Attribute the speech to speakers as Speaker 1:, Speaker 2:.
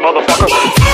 Speaker 1: motherfucker.